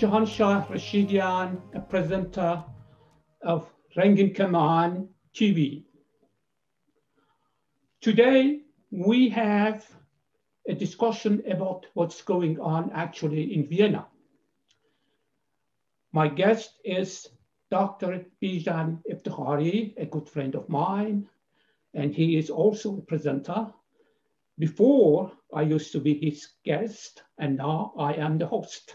Jahanshah Rashidian, a presenter of Rangin Kaman TV. Today, we have a discussion about what's going on actually in Vienna. My guest is Dr. Bijan Eftekhari, a good friend of mine, and he is also a presenter. Before, I used to be his guest, and now I am the host.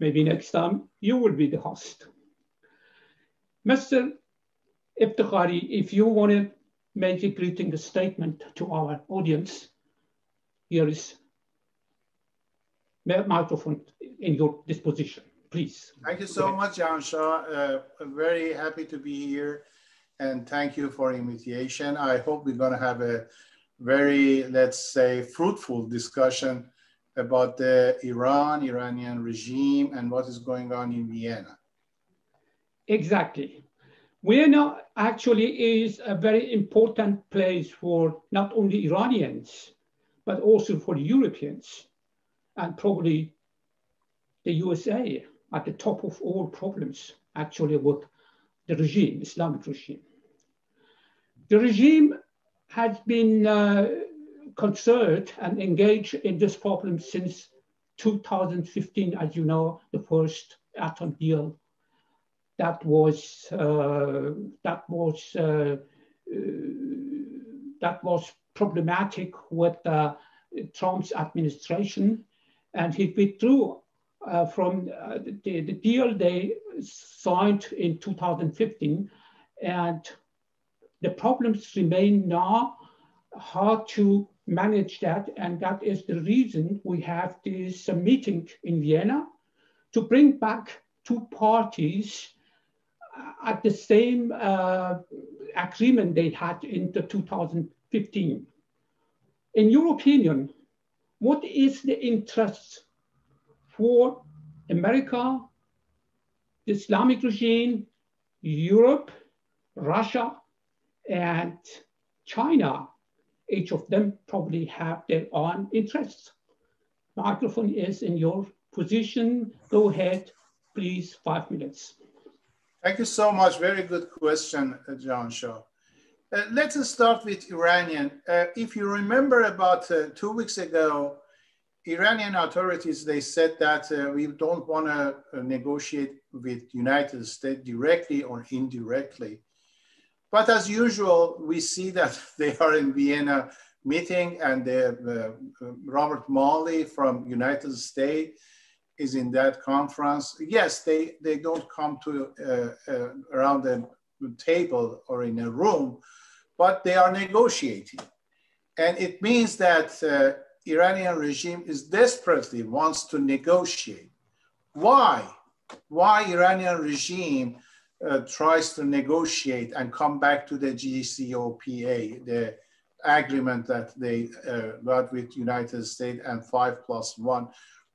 Maybe next time you will be the host. Mr. Eftekhari, if you want to make a greeting statement to our audience, here is microphone in your disposition, please. Thank you so much, Jahanshah. Uh, very happy to be here and thank you for invitation. I hope we're going to have a very, let's say, fruitful discussion about the Iran, Iranian regime, and what is going on in Vienna. Exactly. Vienna actually is a very important place for not only Iranians, but also for Europeans and probably the USA at the top of all problems actually with the regime, Islamic regime. The regime has been uh, concerned and engaged in this problem since 2015, as you know, the first atom deal that was uh, that was uh, that was problematic with uh, Trump's administration, and he withdrew uh, from uh, the, the deal they signed in 2015, and the problems remain now how to manage that. And that is the reason we have this uh, meeting in Vienna to bring back two parties uh, at the same uh, agreement they had in the 2015. In your opinion, what is the interest for America, the Islamic regime, Europe, Russia, and China, each of them probably have their own interests. Microphone is in your position. Go ahead, please, five minutes. Thank you so much. Very good question, Jahanshah. Uh, let us start with Iranian. Uh, if you remember about uh, two weeks ago, Iranian authorities, they said that uh, we don't want to uh, negotiate with United States directly or indirectly. But as usual, we see that they are in Vienna meeting and uh, Robert Malley from United States is in that conference. Yes, they, they don't come to uh, uh, around the table or in a room, but they are negotiating. And it means that uh, Iranian regime is desperately wants to negotiate. Why? Why Iranian regime uh, tries to negotiate and come back to the JCPOA, the agreement that they uh, got with United States and five plus one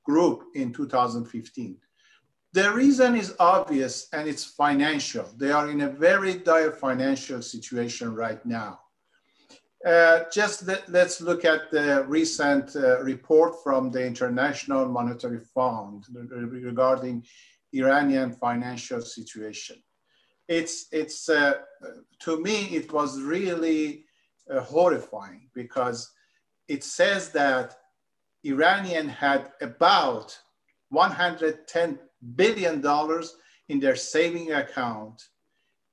group in 2015. The reason is obvious and it's financial. They are in a very dire financial situation right now. Uh, just let, us look at the recent uh, report from the International Monetary Fund regarding Iranian financial situation it's it's uh, to me it was really uh, horrifying because it says that Iranian had about 110 billion dollars in their saving account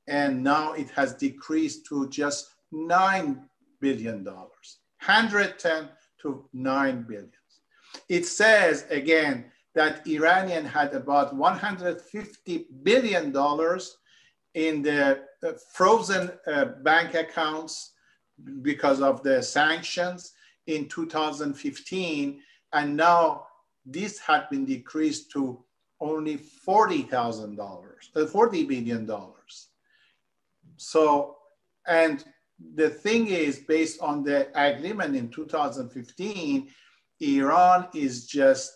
and now it has decreased to just 9 billion dollars. 110 to 9 billion. It says again that Iranian had about 150 billion dollars in the uh, frozen uh, bank accounts because of the sanctions in 2015. And now this had been decreased to only $40,000, uh, $40 billion. So, and the thing is, based on the agreement in 2015, Iran is just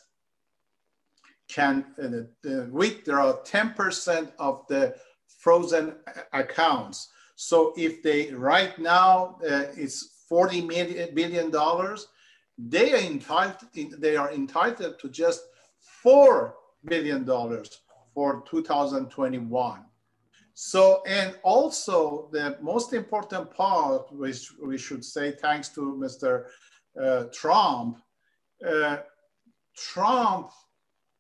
can uh, uh, withdraw 10% of the frozen accounts. So if they right now uh, it's 40 million billion dollars, they are entitled they are entitled to just four billion dollars for 2021. So, and also the most important part, which we should say thanks to Mr. Uh, Trump, uh, Trump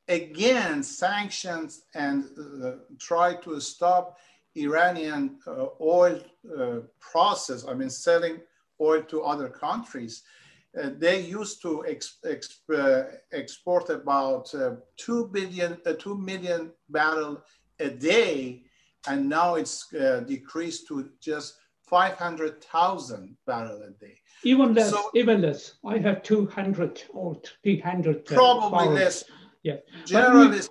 again sanctions and uh, try to stop Iranian uh, oil uh, process, I mean, selling oil to other countries. Uh, they used to ex ex uh, export about uh, 2 billion, uh, 2 million barrel a day, and now it's decreased to just 500,000 barrel a day. Even less, so, even less. I have 200 or 300. Probably barrels. less. Generally,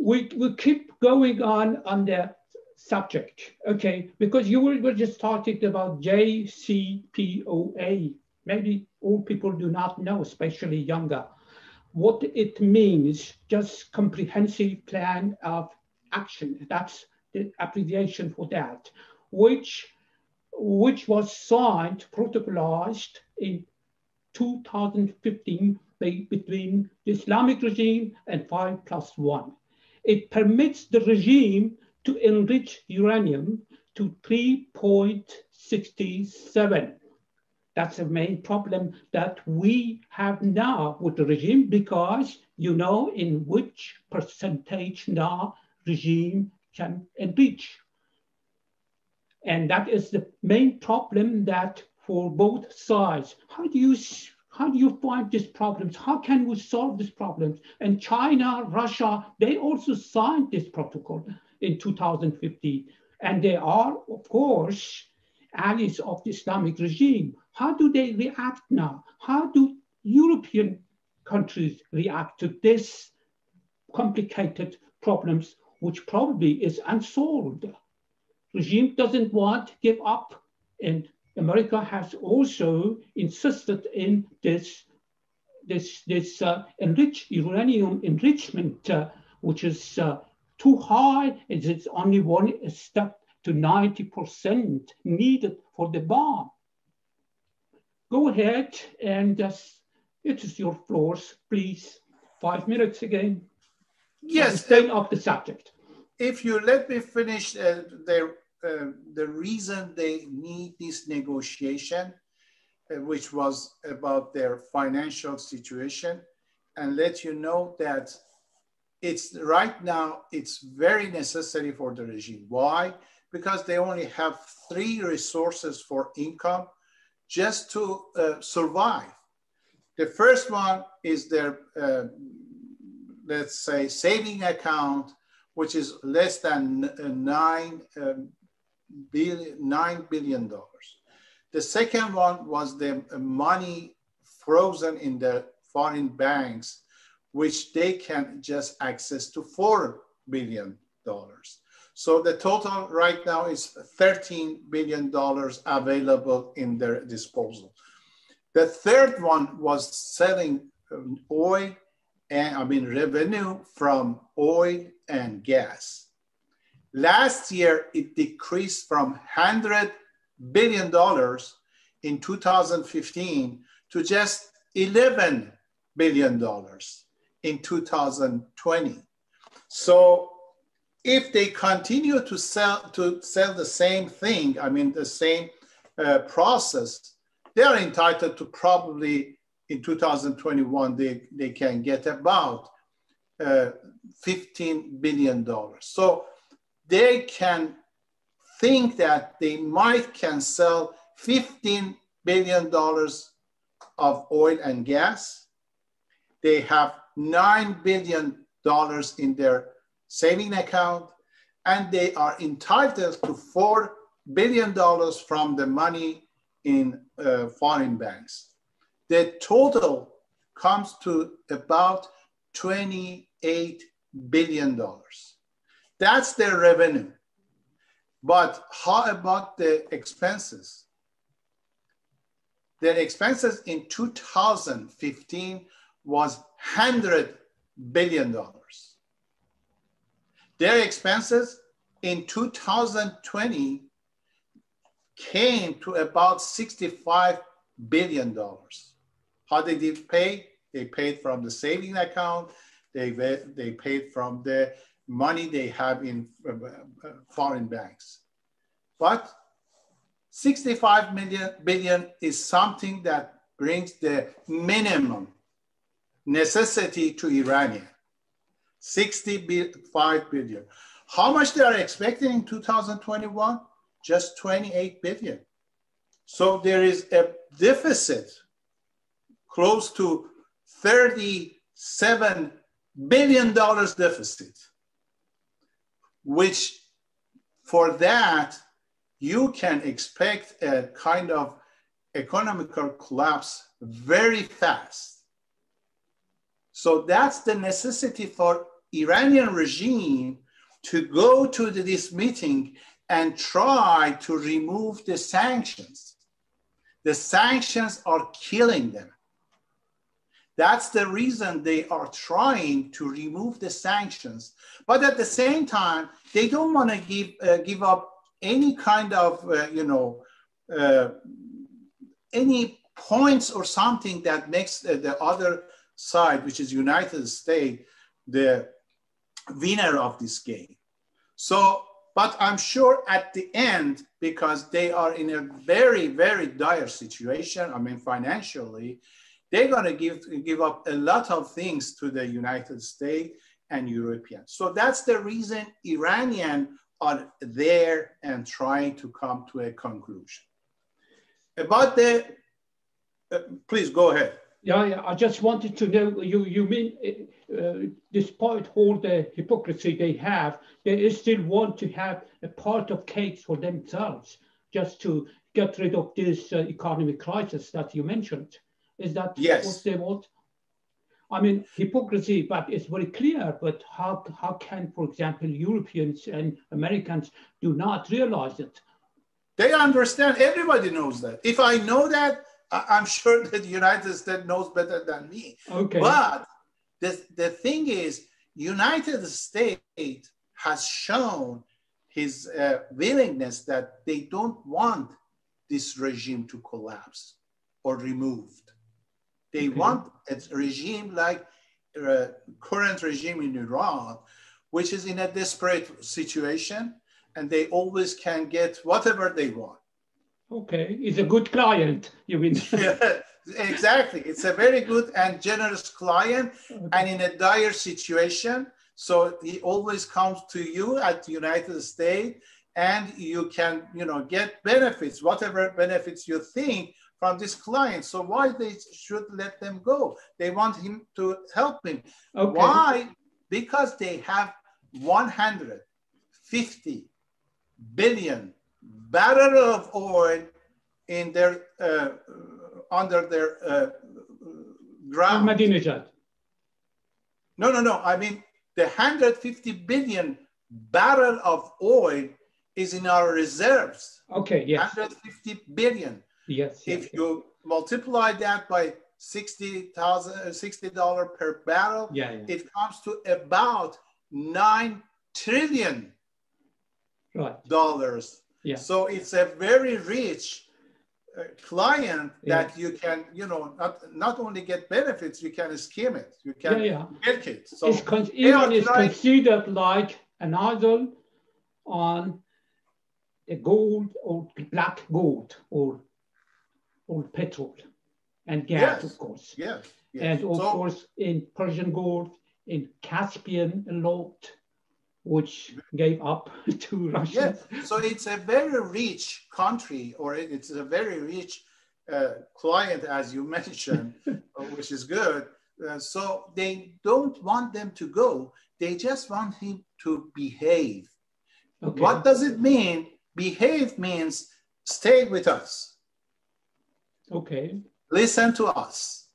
we, we, we keep going on on the subject, okay? Because you were, were just talking about JCPOA. Maybe all people do not know, especially younger, what it means, just comprehensive plan of action. That's the abbreviation for that, which, which was signed, protocolized in 2015 between the Islamic regime and 5 plus 1. It permits the regime to enrich uranium to 3.67. That's the main problem that we have now with the regime because you know in which percentage now regime can enrich. And that is the main problem that for both sides. How do you how do you find these problems? How can we solve these problems? And China, Russia, they also signed this protocol in 2015. And they are, of course, allies of the Islamic regime. How do they react now? How do European countries react to this complicated problems, which probably is unsolved? Regime doesn't want to give up, and America has also insisted in this this this uh, enriched uranium enrichment, uh, which is uh, too high it's only one step to 90% needed for the bomb. Go ahead and just, it is your floors, please. Five minutes again. Yes. Stay off the subject. If you let me finish uh, the, uh, the reason they need this negotiation, uh, which was about their financial situation, and let you know that it's right now, it's very necessary for the regime. Why? Because they only have three resources for income just to uh, survive. The first one is their, uh, let's say, saving account, which is less than uh, nine, um, $9 billion. The second one was the money frozen in the foreign banks which they can just access to $4 billion. So the total right now is $13 billion available in their disposal. The third one was selling um, oil and I mean revenue from oil and gas. Last year, it decreased from $100 billion in 2015 to just $11 billion in 2020. So if they continue to sell to sell the same thing, I mean the same uh, process, they are entitled to probably in 2021 they, they can get about uh, 15 billion dollars. So they can think that they might can sell 15 billion dollars of oil and gas. They have $9 billion in their saving account, and they are entitled to $4 billion from the money in uh, foreign banks. The total comes to about $28 billion. That's their revenue. But how about the expenses? Their expenses in 2015 was $100 billion. Their expenses in 2020 came to about $65 billion. How did they pay? They paid from the saving account, they, they paid from the money they have in uh, uh, foreign banks. But 65 million billion is something that brings the minimum necessity to Iranian. 65 billion. How much they are expecting in 2021? Just 28 billion. So there is a deficit close to 37 billion dollars deficit, which for that you can expect a kind of economical collapse very fast. So that's the necessity for Iranian regime to go to this meeting and try to remove the sanctions. The sanctions are killing them. That's the reason they are trying to remove the sanctions. But at the same time, they don't want to give, uh, give up any kind of, uh, you know, uh, any points or something that makes the other side, which is United States, the winner of this game. So, but I'm sure at the end, because they are in a very, very dire situation, I mean, financially, they're going to give, give up a lot of things to the United States and Europeans. So that's the reason Iranian are there and trying to come to a conclusion. About the, uh, please go ahead. Yeah, yeah, I just wanted to know, you, you mean, uh, despite all the hypocrisy they have, they still want to have a part of cake for themselves, just to get rid of this uh, economic crisis that you mentioned. Is that yes. what they want? I mean, hypocrisy, but it's very clear. But how, how can, for example, Europeans and Americans do not realize it? They understand. Everybody knows that. If I know that, I'm sure that the United States knows better than me. Okay. But the, the thing is, United States has shown his uh, willingness that they don't want this regime to collapse or removed. They okay. want a regime like uh, current regime in Iran, which is in a desperate situation, and they always can get whatever they want. Okay, it's a good client, you mean? yeah, exactly. It's a very good and generous client, okay. and in a dire situation. So he always comes to you at the United States, and you can, you know, get benefits, whatever benefits you think from this client. So why they should let them go? They want him to help him. Okay. Why? Because they have 150 billion barrel of oil in their uh, under their uh, ground. Ahmadinejad. No, no, no. I mean the 150 billion barrel of oil is in our reserves. Okay, yes. 150 billion. Yes. If yes, you multiply that by 60,000, uh, $60 per barrel, yeah, yeah. it comes to about 9 trillion right. dollars. Yeah. So it's a very rich uh, client that yeah. you can, you know, not, not only get benefits, you can scheme it, you can yeah, yeah. milk it. So it's con- is considered like an idol on the gold or black gold or or petrol and gas, yes. of course. Yes. yes. And of so, course, in Persian Gulf, in Caspian a lot, which gave up to Russia. Yes. So it's a very rich country, or it's a very rich uh, client, as you mentioned, uh, which is good. Uh, so they don't want them to go. They just want him to behave. Okay. What does it mean? Behave means stay with us Okay. Listen to us.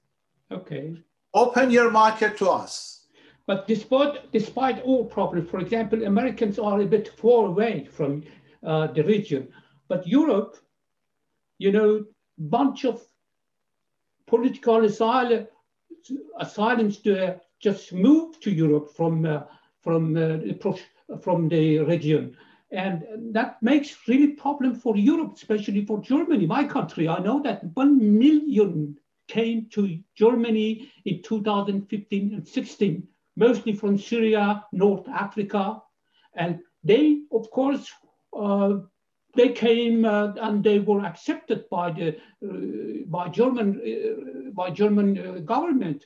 Okay. Open your market to us. But despite, despite all problems, for example, Americans are a bit far away from uh, the region. But Europe, you know, bunch of political asylum, asylums to just move to Europe from uh, from uh, from the region. And that makes really problem for Europe, especially for Germany, my country. I know that 1 million came to Germany in 2015 and 16 mostly from Syria, North Africa. And they, of course, uh, they came uh, and they were accepted by the uh, by German uh, by German uh, government.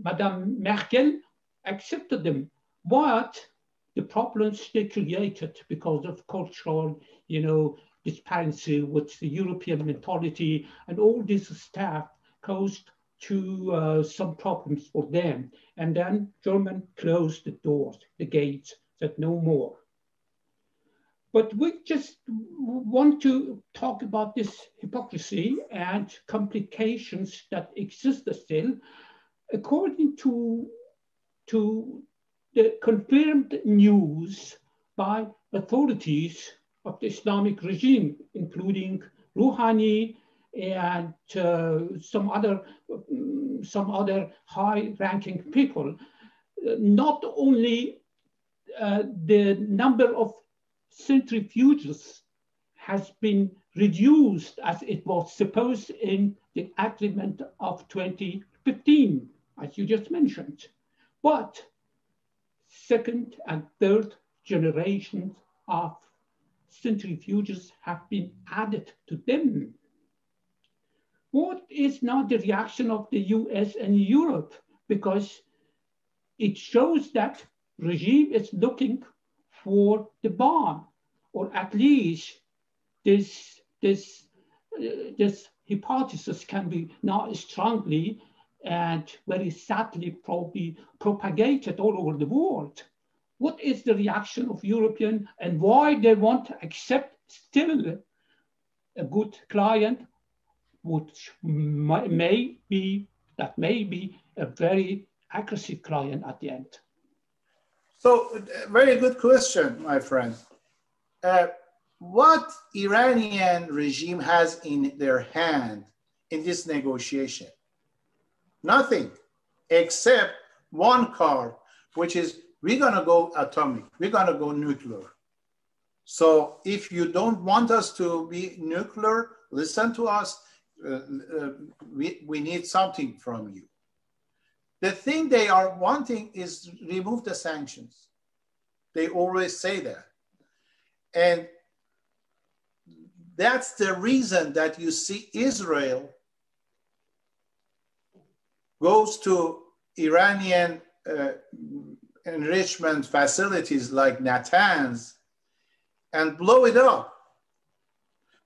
Madame Merkel accepted them, but the problems they created because of cultural, you know, disparity with the European mentality and all this stuff caused to uh, some problems for them. And then German closed the doors, the gates, said no more. But we just want to talk about this hypocrisy and complications that exist still. According to, to the confirmed news by authorities of the Islamic regime, including Rouhani and uh, some other some other high-ranking people. Not only uh, the number of centrifuges has been reduced as it was supposed in the agreement of 2015, as you just mentioned. But second and third generations of centrifuges have been added to them. What is now the reaction of the US and Europe? Because it shows that regime is looking for the bomb, or at least this, this, uh, this hypothesis can be now strongly and very sadly probably propagated all over the world. What is the reaction of European and why they want to accept still a good client, which may be that may be a very aggressive client at the end. So, very good question, my friend. Uh, what Iranian regime has in their hand in this negotiation? Nothing, except one card, which is we're gonna go atomic, we're gonna go nuclear. So if you don't want us to be nuclear, listen to us. Uh, uh, we, we need something from you. The thing they are wanting is remove the sanctions. They always say that. And that's the reason that you see Israel goes to Iranian uh, enrichment facilities like Natanz and blow it up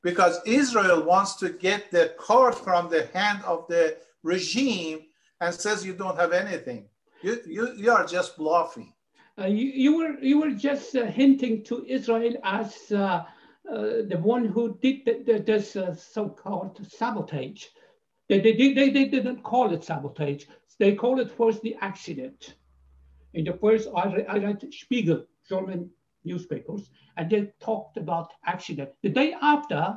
because Israel wants to get the card from the hand of the regime and says you don't have anything. You, you, you are just bluffing. Uh, you, you, were, you were just uh, hinting to Israel as uh, uh the one who did the, the, this uh, so-called sabotage. They, they, they, they didn't call it sabotage. They call it first the accident. In the first, I, I read Spiegel, German newspapers, and they talked about accident. The day after,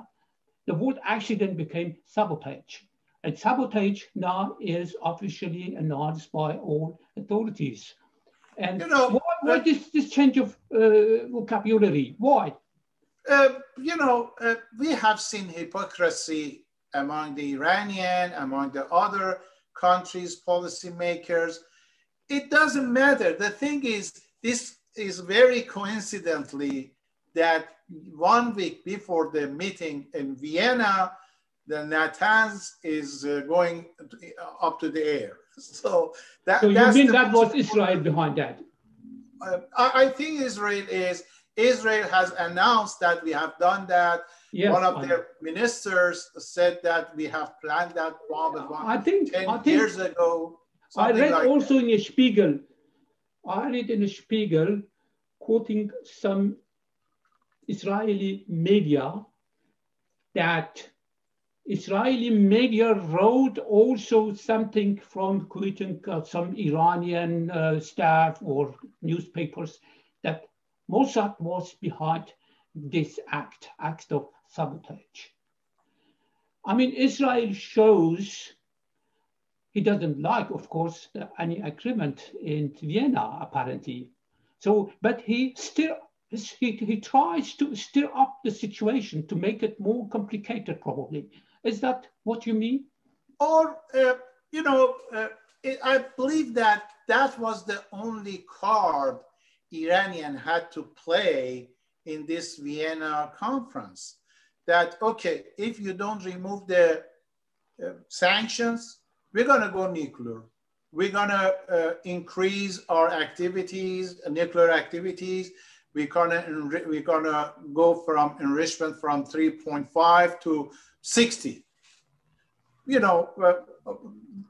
the word accident became sabotage. And sabotage now is officially announced by all authorities. And you know, why, why uh, this, this change of uh, vocabulary? Why? Uh, you know, uh, we have seen hypocrisy among the Iranian, among the other countries, policymakers. It doesn't matter. The thing is, this is very coincidentally that one week before the meeting in Vienna, the Natanz is uh, going up to the air. So that. So you mean that was Israel behind that? Uh, I, I, think Israel is. Israel has announced that we have done that. Yes, One of I their ministers said that we have planned that bomb I think, 10 I think, years ago. I read like also that. in a Spiegel. I read in a Spiegel quoting some Israeli media that Israeli media wrote also something from quoting uh, some Iranian uh, staff or newspapers that Mossad was behind this act, act of sabotage. I mean, Israel shows he doesn't like, of course, any agreement in Vienna, apparently. So, but he still he, he tries to stir up the situation to make it more complicated, probably. Is that what you mean? Or, uh, you know, uh, it, I believe that that was the only card Iranian had to play in this Vienna conference. That, okay, if you don't remove the uh, sanctions, we're gonna go nuclear. We're gonna uh, increase our activities, nuclear activities. We're gonna, we're gonna go from enrichment from 3.5 to 60. You know, uh,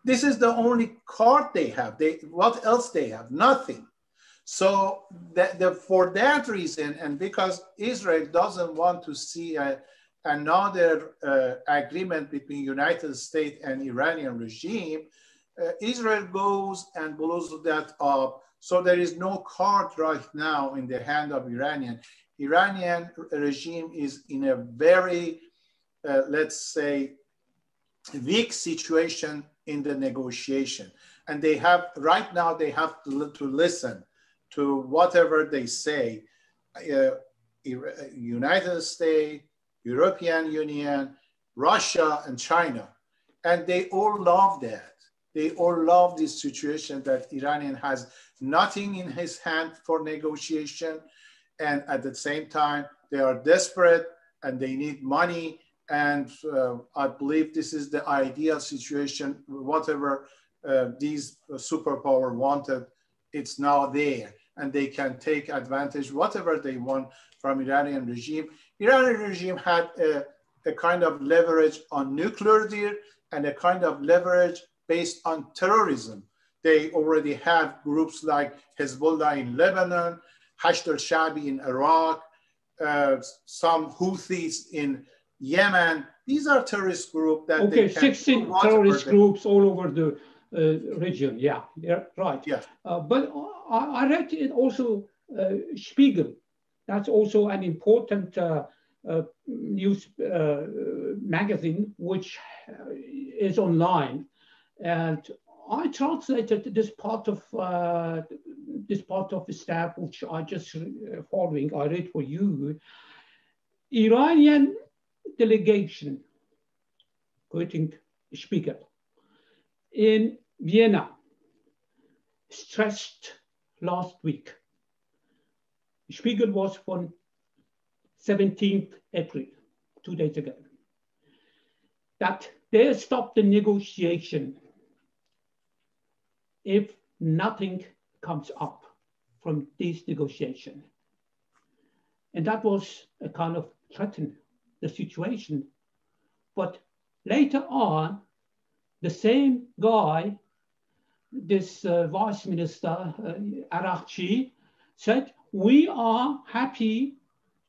this is the only card they have. They, what else they have? Nothing. So that the, for that reason, and because Israel doesn't want to see a, another uh, agreement between United States and Iranian regime, uh, Israel goes and blows that up. So there is no card right now in the hand of Iranian. Iranian regime is in a very, uh, let's say, weak situation in the negotiation. And they have, right now, they have to, to listen to whatever they say. Uh, United States, European Union, Russia, and China. And they all love that. They all love this situation that Iranian has nothing in his hand for negotiation. And at the same time, they are desperate and they need money and uh, I believe this is the ideal situation. Whatever uh, these superpower wanted, it's now there, and they can take advantage whatever they want from Iranian regime. Iranian regime had a, a kind of leverage on nuclear deal and a kind of leverage based on terrorism. They already have groups like Hezbollah in Lebanon, Hashd al-Shabi in Iraq, uh, some Houthis in Yemen. These are terrorist groups that okay, 16 terrorist groups all over the uh, region. Yeah, yeah, right. Yeah. Uh, but I, I, read it also uh, Spiegel. That's also an important uh, uh, news uh, magazine which is online, and I translated this part of this part of the staff which I just following. I read for you. Iranian delegation, quoting Spiegel, in Vienna stressed last week. Spiegel was from 17th April, two days ago, that they stop the negotiation if nothing comes up from this negotiation. And that was a kind of threaten the situation. But later on, the same guy, this uh, vice minister, uh, Araghchi, said, we are happy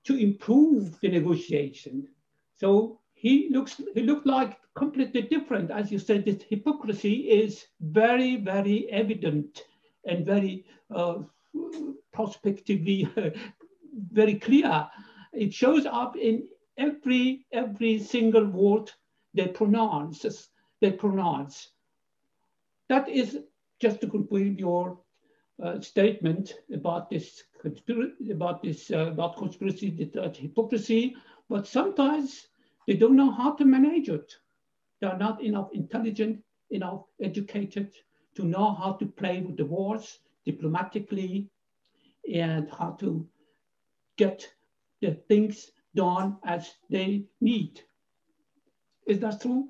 to improve the negotiation. So he looks he looked like completely different. As you said, this hypocrisy is very, very evident and very uh, prospectively very clear. It shows up in every every single word they pronounce they pronounce. That is just to conclude your uh, statement about this about this uh, about conspiracy, uh, hypocrisy. But sometimes they don't know how to manage it. They are not enough intelligent, enough educated to know how to play with the wars diplomatically and how to get the things done as they need. Is that true?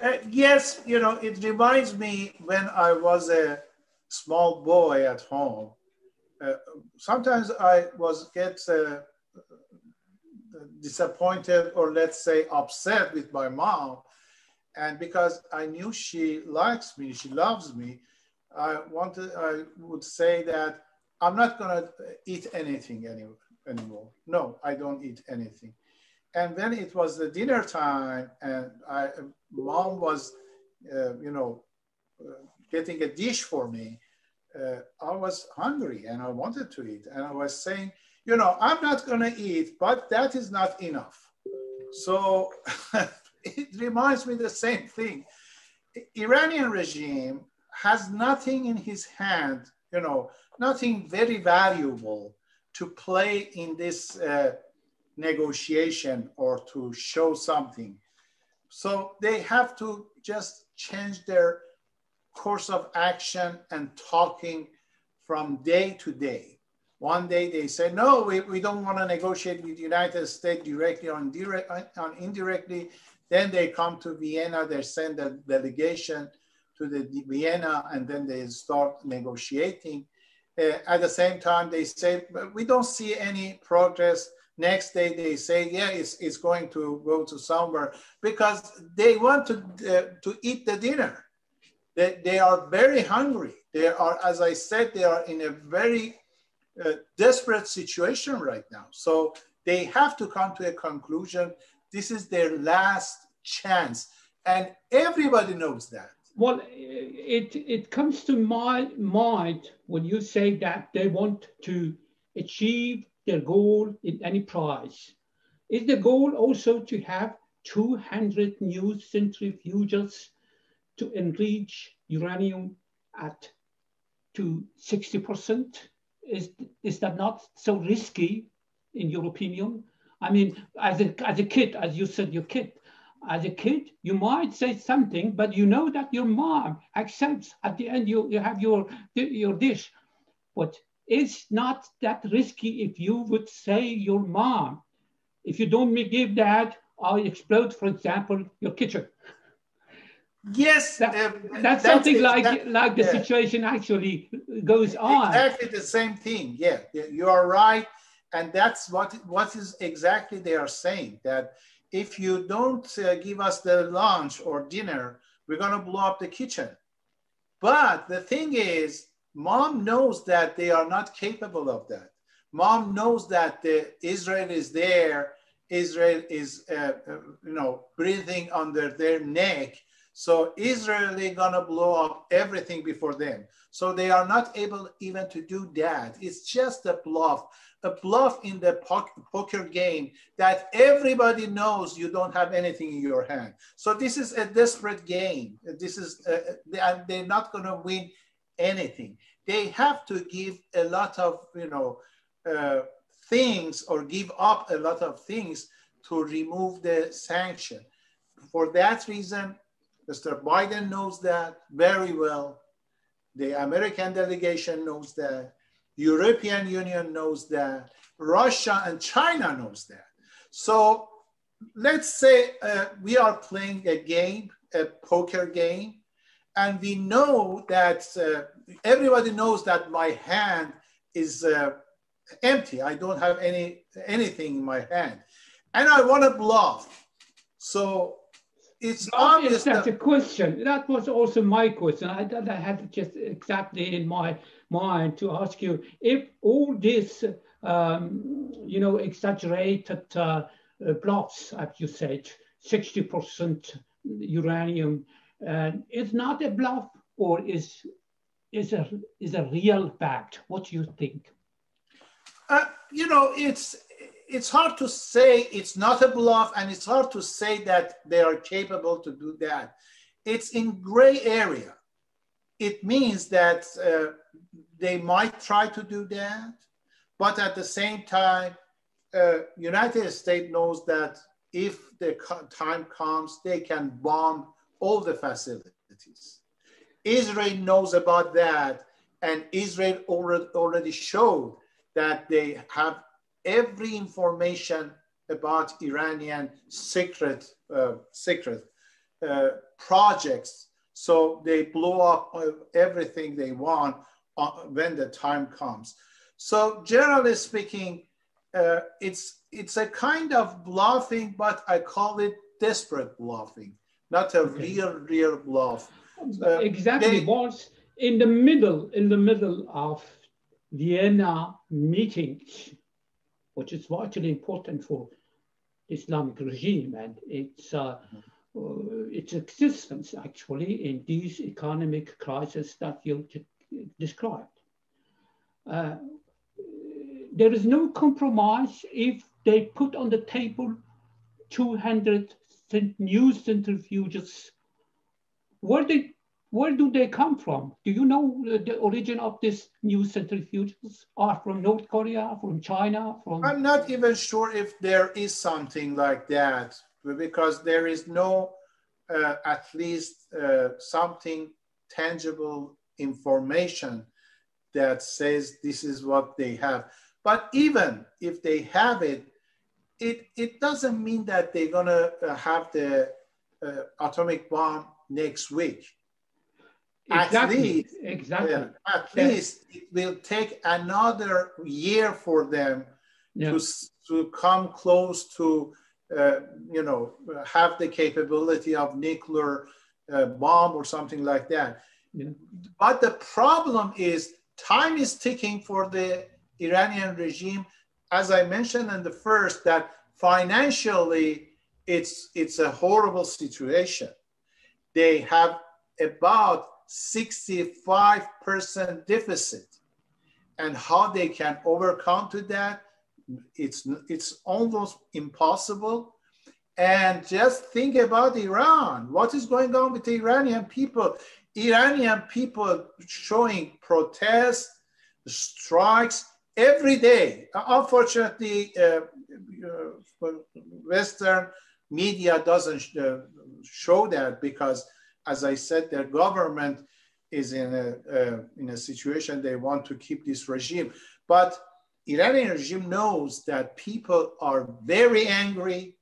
Uh, yes, you know, it reminds me when I was a small boy at home. Uh, sometimes I was get uh, disappointed or let's say upset with my mom, and because I knew she likes me, she loves me, I wanted, I would say that I'm not gonna eat anything anymore anymore. No, I don't eat anything. And then it was the dinner time, and I, mom was, uh, you know, uh, getting a dish for me. Uh, I was hungry and I wanted to eat, and I was saying, you know, I'm not going to eat, but that is not enough. So it reminds me the same thing. Iranian regime has nothing in his hand, you know, nothing very valuable to play in this uh, negotiation or to show something. So they have to just change their course of action and talking from day to day. One day they say, no, we, we don't want to negotiate with the United States directly or indirect, on indirectly. Then they come to Vienna, they send a delegation to the Vienna, and then they start negotiating. Uh, at the same time, they say, but we don't see any progress. Next day, they say, yeah, it's, it's going to go to somewhere because they want to, uh, to eat the dinner. They, they are very hungry. They are, as I said, they are in a very uh, desperate situation right now. So they have to come to a conclusion. This is their last chance. And everybody knows that. Well, it, it comes to my mind when you say that they want to achieve their goal in any price. Is the goal also to have 200 new centrifuges to enrich uranium at to 60%? Is, is that not so risky in your opinion? I mean, as a, as a kid, as you said, your kid, as a kid, you might say something, but you know that your mom accepts at the end you, you have your, your dish. But it's not that risky if you would say your mom, if you don't give that, I'll explode, for example, your kitchen. Yes, that, uh, that's, that's, something it, like that, like the yeah. situation actually goes on. Exactly the same thing. Yeah, you are right, and that's what what is exactly they are saying that if you don't uh, give us the lunch or dinner, we're gonna blow up the kitchen. But the thing is, mom knows that they are not capable of that. Mom knows that the, Israel is there. Israel is, uh, uh, you know, breathing under their neck so Israeli gonna blow up everything before them. So they are not able even to do that. It's just a bluff, a bluff in the poker game that everybody knows you don't have anything in your hand. So this is a desperate game. This is, uh, they're not gonna win anything. They have to give a lot of, you know, uh, things or give up a lot of things to remove the sanction. For that reason, Mr. Biden knows that very well. The American delegation knows that. European Union knows that. Russia and China knows that. So let's say uh, we are playing a game, a poker game, and we know that uh, everybody knows that my hand is uh, empty. I don't have any anything in my hand, and I want to bluff. So it's obvious that's that, a question. That was also my question. I, I had just exactly in my mind to ask you if all this, um, you know, exaggerated uh, uh, blocks, as you said, 60% uranium, uh, is not a bluff or is is a is a real fact? What do you think? Uh, you know, it's it's hard to say it's not a bluff and it's hard to say that they are capable to do that. It's in gray area. It means that uh, they might try to do that, but at the same time, uh, United States knows that if the time comes, they can bomb all the facilities. Israel knows about that, and Israel already, already showed that they have every information about Iranian secret uh, secret uh, projects. So they blow up uh, everything they want uh, when the time comes. So generally speaking, uh, it's it's a kind of bluffing, but I call it desperate bluffing, not a okay. real real bluff. Uh, exactly. They, was in the middle in the middle of Vienna meetings which is vitally important for the Islamic regime and its, uh, uh, its existence actually in these economic crises that you described. Uh, there is no compromise if they put on the table 200 news centrifuges. Where did where do they come from? Do you know the origin of these new centrifuges? Are from North Korea, from China, from? I'm not even sure if there is something like that because there is no, uh, at least uh, something tangible information that says this is what they have. But even if they have it, it, it doesn't mean that they're gonna uh, have the uh, atomic bomb next week. Exactly. At least, exactly. Yeah, at yeah. least it will take another year for them yeah. to, to come close to, uh, you know, have the capability of nuclear uh, bomb or something like that. But the problem is time is ticking for the Iranian regime. As I mentioned in the first, that financially it's it's a horrible situation. They have about 65% deficit. And how they can overcome to that, it's, it's almost impossible. And just think about Iran. What is going on with the Iranian people? Iranian people showing protests, strikes every day. Unfortunately, uh, uh, Western media doesn't uh, show that because as I said, their government is in a, uh, in a situation they want to keep this regime. But Iranian regime knows that people are very angry,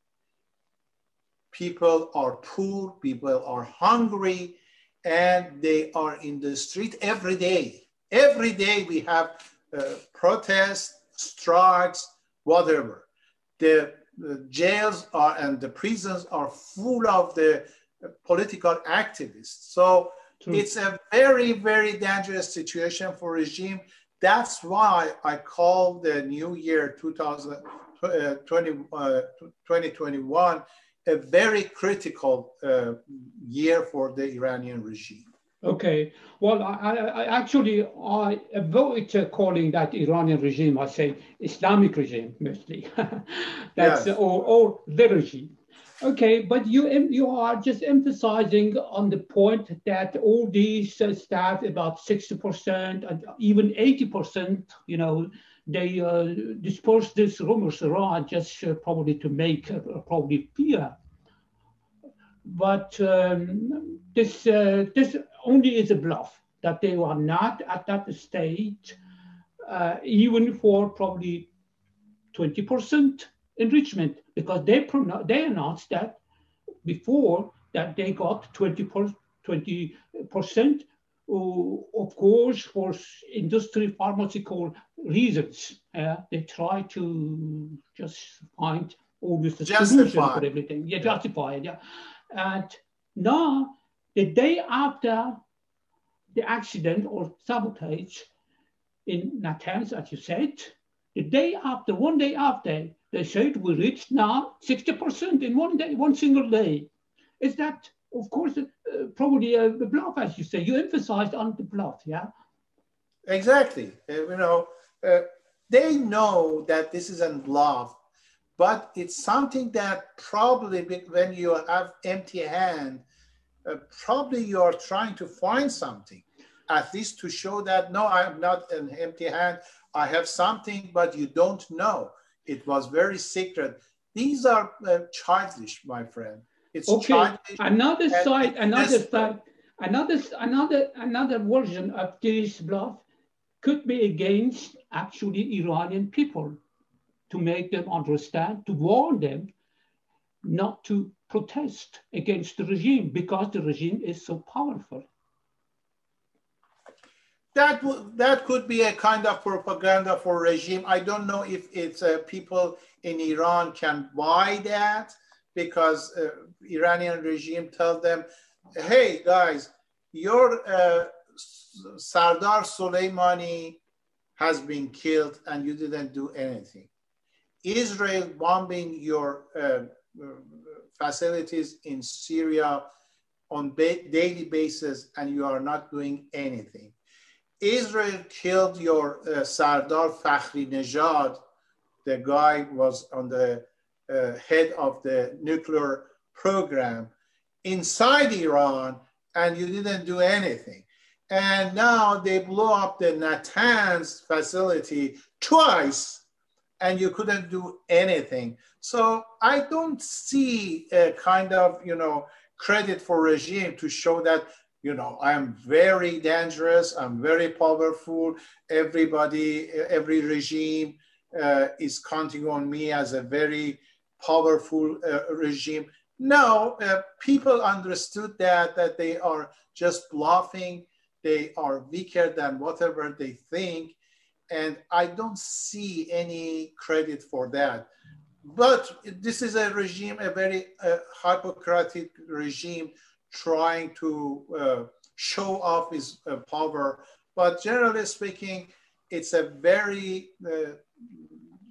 people are poor, people are hungry, and they are in the street every day. Every day we have uh, protests, strikes, whatever. The, the jails are and the prisons are full of the political activists. So True. it's a very, very dangerous situation for regime. That's why I call the new year 2020, uh, 2021 uh, a very critical uh, year for the Iranian regime. Okay. Well, I, I actually I avoid calling that Iranian regime. I say Islamic regime mostly. That's yes. or, or the regime. Okay, but you you are just emphasizing on the point that all these uh, staff, about 60% even 80%, you know, they uh, disperse these rumors around just uh, probably to make probably fear. But um, this, uh, this only is a bluff that they are not at that stage, uh, even for probably 20% enrichment because they, they announced that before that they got 20 percent, of course, for industry pharmaceutical reasons. Uh, they try to just find always a solution for everything. Yeah, justify it. Yeah, and now the day after the accident or sabotage in Natanz, as you said, the day after, one day after, they said we reached now 60% in one day, one single day. Is that, of course, uh, probably a, a, bluff, as you say? You emphasized on the bluff, yeah? Exactly. Uh, you know, uh, they know that this is a bluff, but it's something that probably when you have empty hand, uh, probably you are trying to find something, at least to show that no, I'm not an empty hand. I have something, but you don't know. It was very secret. These are uh, childish, my friend. It's okay. Childish another side, another side, another another another version of this bluff could be against actually Iranian people to make them understand, to warn them not to protest against the regime because the regime is so powerful that that could be a kind of propaganda for regime. I don't know if it's uh, people in Iran can buy that because uh, Iranian regime tell them, hey guys, your uh, Sardar Soleimani has been killed and you didn't do anything. Israel bombing your uh, facilities in Syria on ba daily basis and you are not doing anything Israel killed your uh, Sardar Fakhri Nejad, the guy was on the uh, head of the nuclear program inside Iran, and you didn't do anything. And now they blew up the Natanz facility twice, and you couldn't do anything. So I don't see a kind of, you know, credit for regime to show that you know, I am very dangerous, I'm very powerful, everybody, every regime uh, is counting on me as a very powerful uh, regime. No, uh, people understood that, that they are just bluffing, they are weaker than whatever they think, and I don't see any credit for that. But this is a regime, a very uh, hypocritic regime trying to uh, show off his uh, power. But generally speaking, it's a very uh,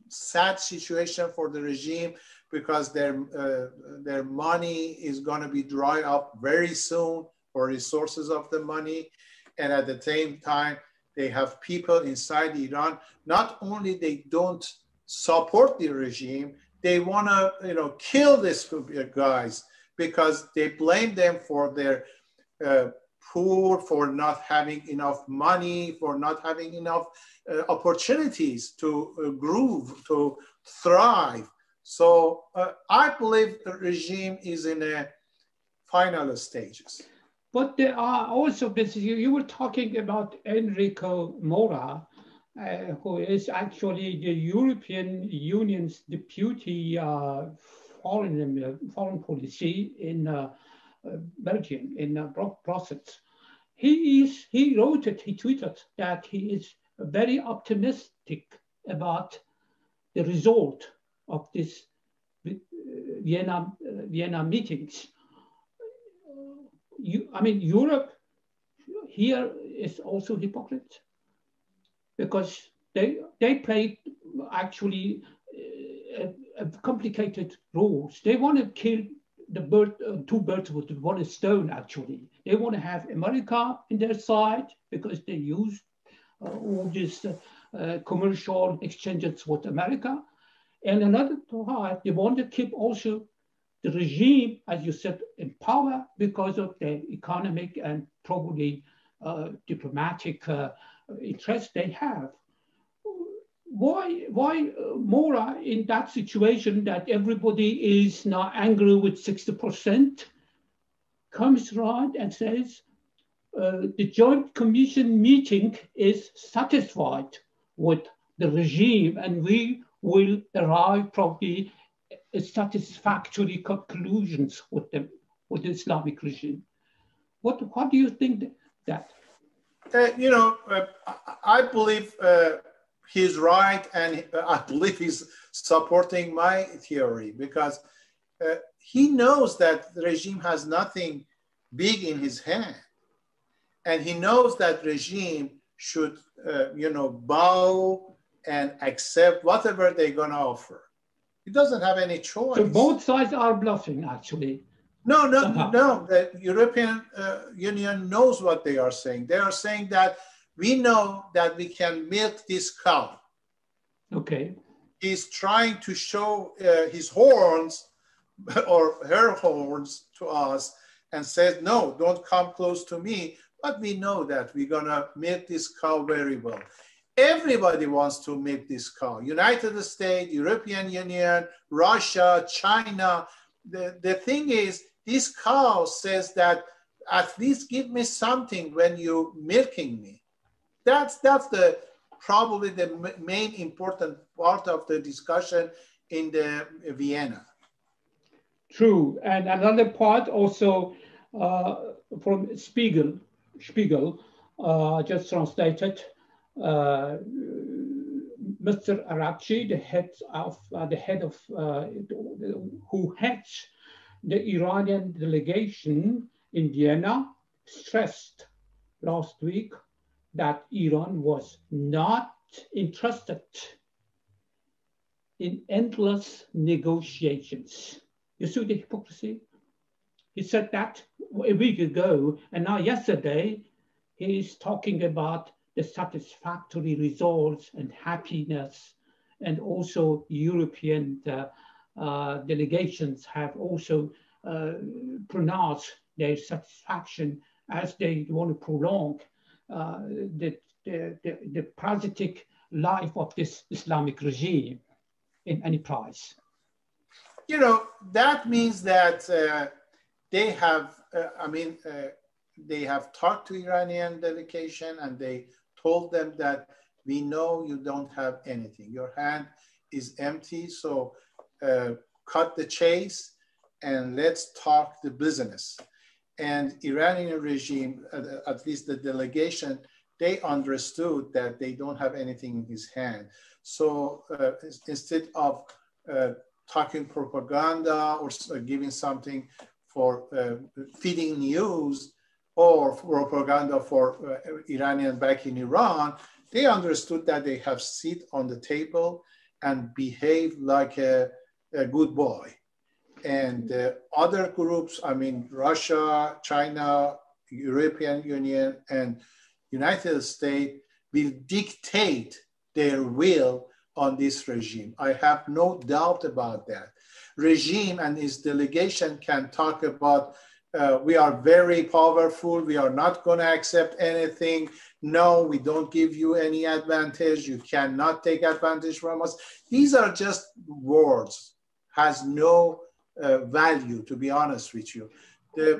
sad situation for the regime because their, uh, their money is going to be dry up very soon or resources of the money. And at the same time, they have people inside Iran. Not only they don't support the regime, they want to you know kill these guys because they blame them for their uh, poor, for not having enough money, for not having enough uh, opportunities to uh, groove, to thrive. So uh, I believe the regime is in a final stages. But there are also, you, you were talking about Enrique Mora, uh, who is actually the European Union's deputy uh, foreign, uh, foreign policy in uh, uh, Belgium, in Brussels. He, is, he wrote it, he tweeted that he is very optimistic about the result of this Vienna, Vienna meetings you, I mean, Europe here is also hypocrite because they they play actually uh, complicated rules. They want to kill the bird, uh, two birds with one stone. Actually, they want to have America in their side because they use uh, all these uh, uh, commercial exchanges with America, and another part they want to keep also the regime, as you said, in power because of the economic and probably uh, diplomatic interests they have. Why, why uh, Mora in that situation that everybody is now angry with 60% comes around and says uh, the Joint Commission meeting is satisfied with the regime and we will arrive probably satisfactory conclusions with the, with the Islamic regime. What, what do you think that? Uh, you know, uh, I believe uh, he's right, and I believe he's supporting my theory because uh, he knows that the regime has nothing big in his hand, and he knows that regime should, uh, you know, bow and accept whatever they're going to offer. He doesn't have any choice. So both sides are bluffing, actually. No, no, no. The European uh, Union knows what they are saying. They are saying that we know that we can milk this cow. Okay. He's trying to show uh, his horns or her horns to us and says, no, don't come close to me. But we know that we're going to milk this cow very well. Everybody wants to milk this cow. United States, European Union, Russia, China. The, the thing is, this cow says that at least give me something when you're milking me. That's, that's the probably the main important part of the discussion in the Vienna. True, and another part also uh, from Spiegel, Spiegel, uh, just translated, uh, Mr. Araghchi, the head of uh, the head of uh, who heads the Iranian delegation in Vienna, stressed last week that Iran was not interested in endless negotiations. You see the hypocrisy? He said that a week ago, and now yesterday he's talking about the satisfactory results and happiness. And also European uh, uh, delegations have also uh, pronounced their satisfaction as they want to prolong uh, the, the, the, parasitic life of this Islamic regime in any price. You know, that means that uh, they have, uh, I mean, they have talked to Iranian delegation and they told them that we know you don't have anything. Your hand is empty, so uh, cut the chase and let's talk the business. And Iranian regime, at least the delegation, they understood that they don't have anything in his hand. So uh, instead of uh, talking propaganda or giving something for uh, feeding news or propaganda for uh, Iranian back in Iran, they understood that they have seat on the table and behave like a, a good boy. And uh, other groups, I mean, Russia, China, European Union, and United States will dictate their will on this regime. I have no doubt about that. Regime and its delegation can talk about uh, we are very powerful. We are not going to accept anything. No, we don't give you any advantage. You cannot take advantage from us. These are just words, has no uh, value, to be honest with you. The,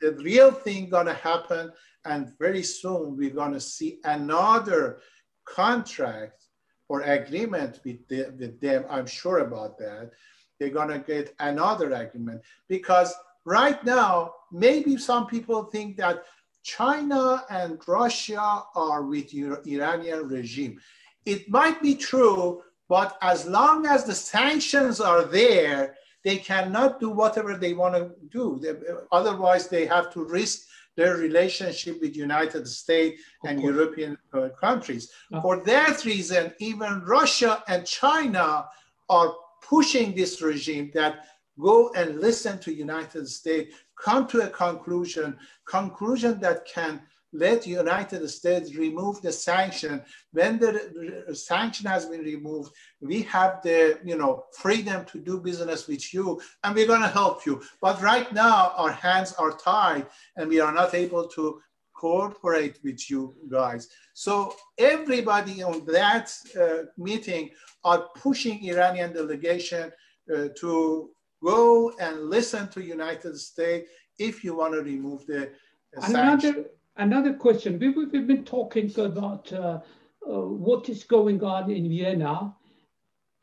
the real thing going to happen, and very soon we're going to see another contract or agreement with, the, with them. I'm sure about that. They're going to get another agreement because right now, maybe some people think that China and Russia are with the Iranian regime. It might be true, but as long as the sanctions are there, they cannot do whatever they want to do. They, otherwise, they have to risk their relationship with United States and European uh, countries. For that reason, even Russia and China are pushing this regime that go and listen to United States, come to a conclusion, conclusion that can let the United States remove the sanction. When the sanction has been removed, we have the you know freedom to do business with you, and we're going to help you. But right now, our hands are tied, and we are not able to cooperate with you guys. So everybody on that uh, meeting are pushing Iranian delegation uh, to go and listen to United States if you want to remove the uh, sanction another question. We, have been talking about uh, uh, what is going on in Vienna,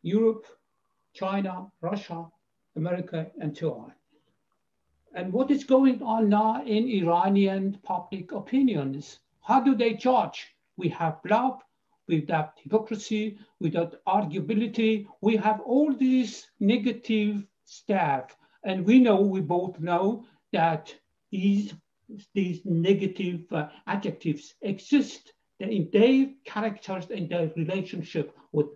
Europe, China, Russia, America, and so on. And what is going on now in Iranian public opinions? How do they judge? We have love, we have hypocrisy, we have arguability, we have all these negative stuff. And we know, we both know that these these negative uh, adjectives exist in their characters in their relationship with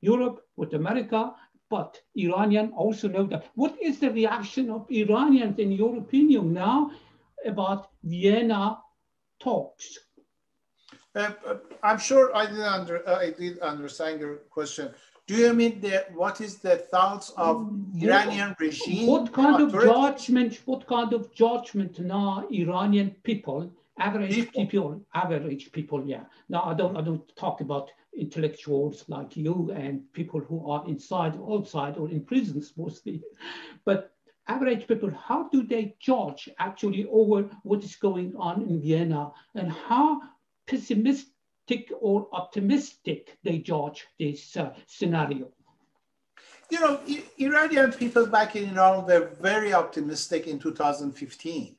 Europe, with America, but Iranian also know that. What is the reaction of Iranians, in your opinion, now about Vienna talks? Uh, uh I'm sure I didn't, under, uh, I did understand your question. Do you mean that what is the thoughts of mm, Iranian regime? What kind of judgment? What kind of judgment now Iranian people, average people. people, average people, yeah. Now I don't I don't talk about intellectuals like you and people who are inside, outside, or in prisons mostly, but average people, how do they judge actually over what is going on in Vienna and how pessimistic or optimistic they judge this uh, scenario? You know, Iranian people back in Iran were very optimistic in 2015.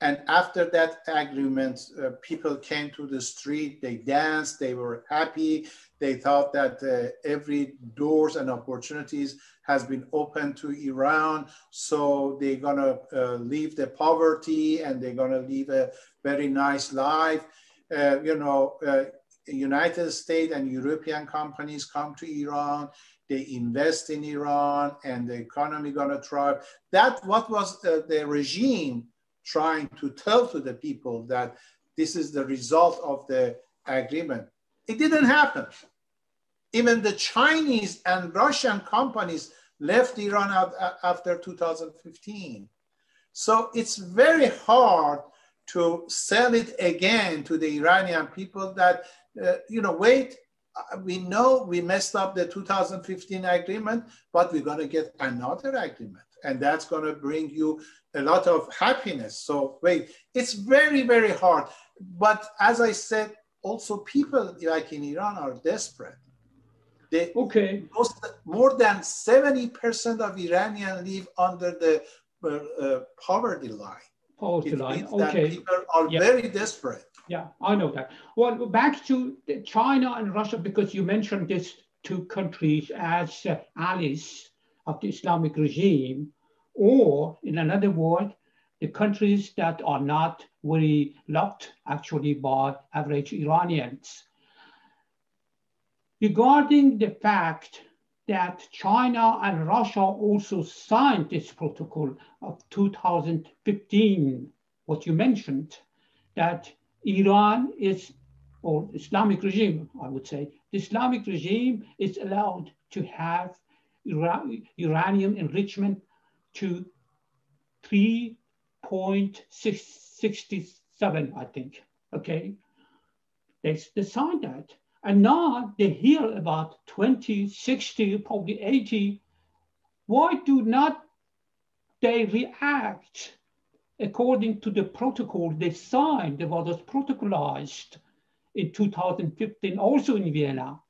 And after that agreement, uh, people came to the street, they danced, they were happy. They thought that uh, every doors and opportunities has been open to Iran. So they're gonna uh, leave the poverty and they're gonna live a very nice life. Uh, you know, uh, United States and European companies come to Iran, they invest in Iran, and the economy gonna thrive. That what was the, regime trying to tell to the people that this is the result of the agreement. It didn't happen. Even the Chinese and Russian companies left Iran after 2015. So it's very hard to sell it again to the Iranian people that, uh, you know, wait, uh, we know we messed up the 2015 agreement, but we're going to get another agreement. And that's going to bring you a lot of happiness. So wait, it's very, very hard. But as I said, also people like in Iran are desperate. They, okay. Most, more than 70% of Iranians live under the uh, uh, poverty line. Poverty line. Okay. people are yep. very desperate. Yeah, I know that. Well, back to China and Russia, because you mentioned these two countries as uh, allies of the Islamic regime, or in another word, the countries that are not very loved actually by average Iranians. Regarding the fact that China and Russia also signed this protocol of 2015, what you mentioned, that Iran is, or Islamic regime, I would say, the Islamic regime is allowed to have uranium enrichment to 3.67, I think, okay? They, they signed that. And now they hear about 20, 60, probably 80. Why do not they react according to the protocol they signed, that was protocolized in 2015, also in Vienna?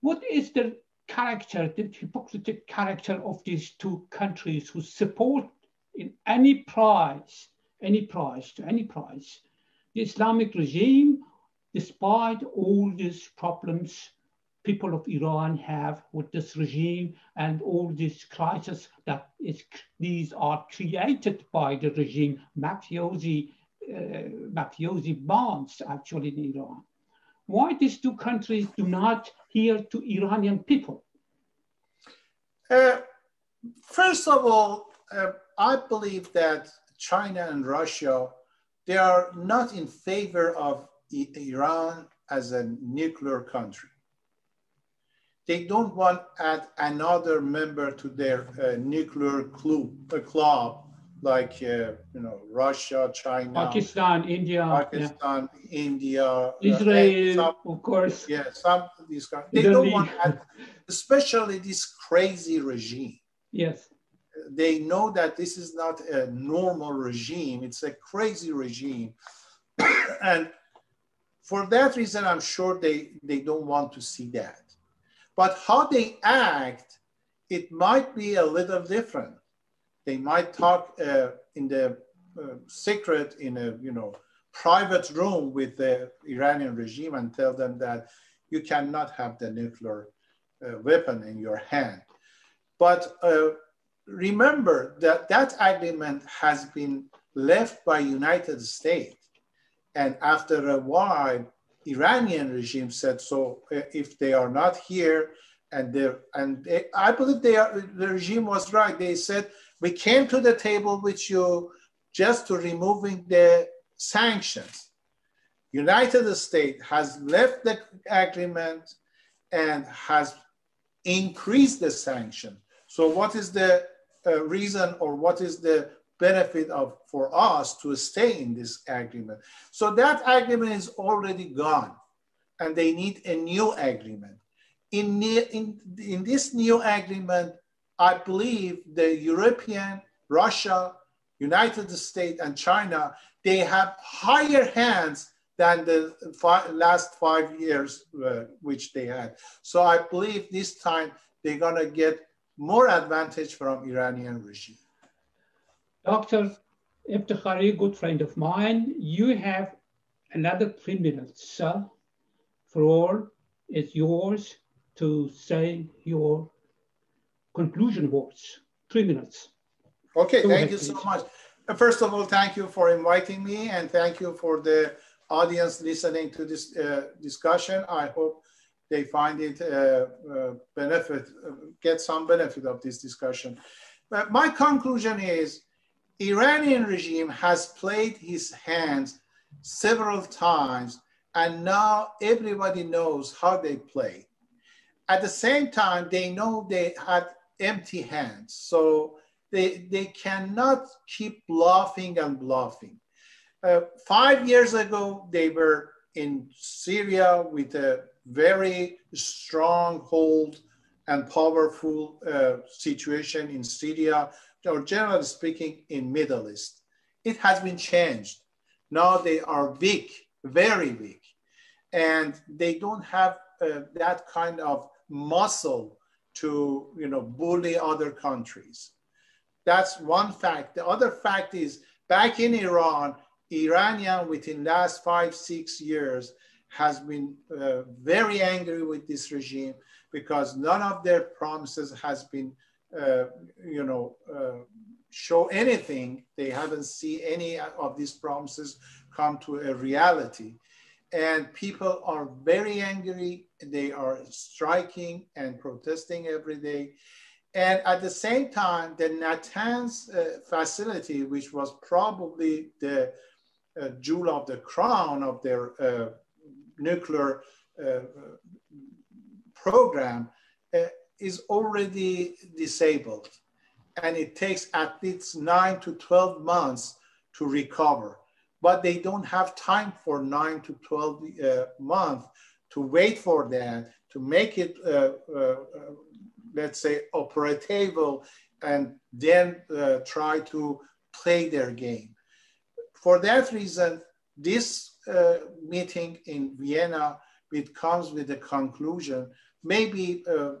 What is the character, the hypocritical character of these two countries who support in any price, any price, to any price, the Islamic regime, despite all these problems people of Iran have with this regime and all this crisis that is, these are created by the regime, mafiosi, uh, mafiosi bonds actually in Iran. Why these two countries do not hear to Iranian people? Uh, first of all, uh, I believe that China and Russia, they are not in favor of Iran as a nuclear country. They don't want add another member to their uh, nuclear club, uh, club like uh, you know Russia, China, Pakistan, India, Pakistan, yeah. India, uh, Israel, some, of course. Yeah, some of these countries. They don't want, add, especially this crazy regime. Yes. They know that this is not a normal regime; it's a crazy regime, and for that reason, I'm sure they they don't want to see that. But how they act, it might be a little different they might talk uh, in the uh, secret in a you know private room with the Iranian regime and tell them that you cannot have the nuclear uh, weapon in your hand. But uh, remember that that agreement has been left by United States. And after a while, Iranian regime said, so uh, if they are not here, and they and they, I believe they are, the regime was right. They said we came to the table with you just to removing the sanctions. United States has left the agreement and has increased the sanction. So what is the uh, reason or what is the benefit of for us to stay in this agreement? So that agreement is already gone and they need a new agreement. In, in, in this new agreement, I believe the European, Russia, United States, and China, they have higher hands than the five, last five years uh, which they had. So I believe this time they're gonna get more advantage from Iranian regime. Dr. Eftekhari, good friend of mine, you have another three minutes, sir. For all, it's yours to say your conclusion words. Three minutes. Okay, Go thank ahead, you please. so much. Uh, first of all, thank you for inviting me and thank you for the audience listening to this uh, discussion. I hope they find it uh, uh, benefit, uh, get some benefit of this discussion. But my conclusion is Iranian regime has played his hands several times and now everybody knows how they play. At the same time, they know they had empty hands. So they, they cannot keep bluffing and bluffing. Uh, five years ago, they were in Syria with a very strong hold and powerful uh, situation in Syria, or generally speaking, in Middle East. It has been changed. Now they are weak, very weak, and they don't have uh, that kind of muscle to, you know, bully other countries. That's one fact. The other fact is back in Iran, Iranian within last five, six years has been uh, very angry with this regime because none of their promises has been, uh, you know, uh, show anything. They haven't seen any of these promises come to a reality. And people are very angry. They are striking and protesting every day. And at the same time, the Natanz uh, facility, which was probably the uh, jewel of the crown of their uh, nuclear uh, program, uh, is already disabled. And it takes at least nine to 12 months to recover. But they don't have time for nine to 12 uh, months to wait for that, to make it let's say, operable and then uh, try to play their game. For that reason, this uh, meeting in Vienna, it comes with the conclusion. Maybe uh,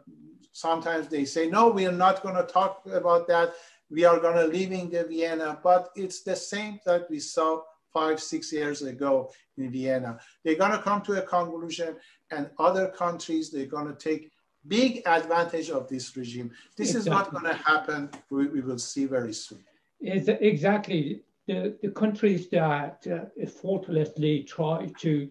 sometimes they say, no, we are not going to talk about that. We are going to leaving the Vienna, but it's the same that we saw five, six years ago in Vienna. They're going to come to a conclusion and other countries, they're going to take big advantage of this regime. This exactly. is not going to happen. We, we, will see very soon. It's exactly. The, the countries that uh, effortlessly try to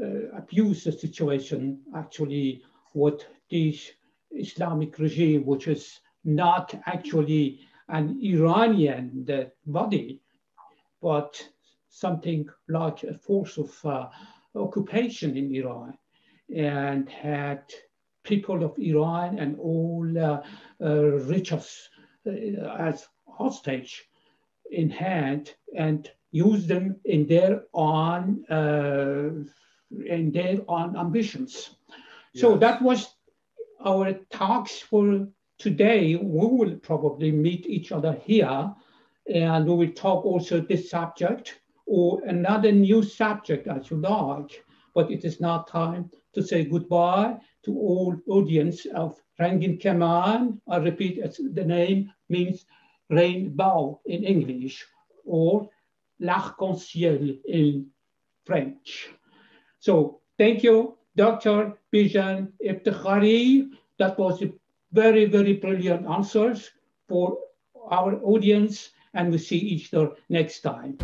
uh, abuse the situation, actually, what this Islamic regime, which is not actually an Iranian uh, body, but something like a force of uh, occupation in Iran, and had people of Iran and all uh, uh, riches uh, as hostage in hand and use them in their own in their own ambitions. So that was our talks for today. We will probably meet each other here and we will talk also this subject or another new subject as you like, but it is now time to say goodbye to all audience of Rangin Kaman. I repeat, the name means rainbow in English or l'arc-en-ciel in French. So thank you, Dr. Bijan Eftekhari. That was a very, very brilliant answers for our audience and we see each other next time.